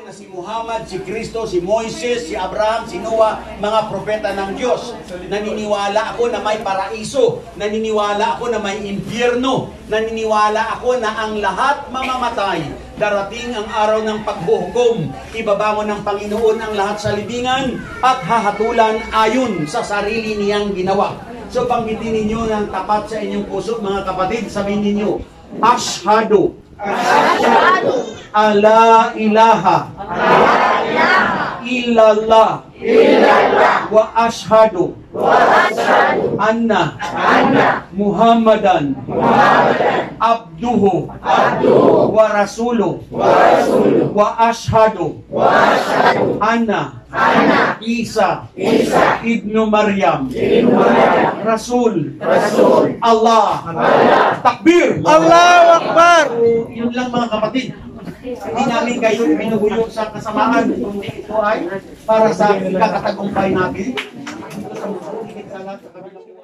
na si Muhammad, si Kristo, si Moises, si Abraham, si Noah, mga propeta ng Diyos. Naniniwala ako na may paraiso. Naniniwala ako na may impyerno. Naniniwala ako na ang lahat mamamatay. Darating ang araw ng paghuhukom. Ibabangon ng Panginoon ang lahat sa libingan at hahatulan ayon sa sarili niyang ginawa. So banggitin ninyo ng tapat sa inyong puso, mga kapatid, sabihin ninyo, Asyhadu alla ilaha. Illallah. Wa ashadu anna. Muhammadan. Abduhu. Wa rasuluh wa anna. Isa. Isa Ibnu Maryam. Ibnu Maryam Rasul. Rasul. Allah. Allah. Takbir. Allah Akbar. Yun lang mga kapatid. Hindi namin kayo pinugulo sa kasamaan. Kundi ito ay para sa ikakatagumpay natin. Ito sa higit sa kabilang.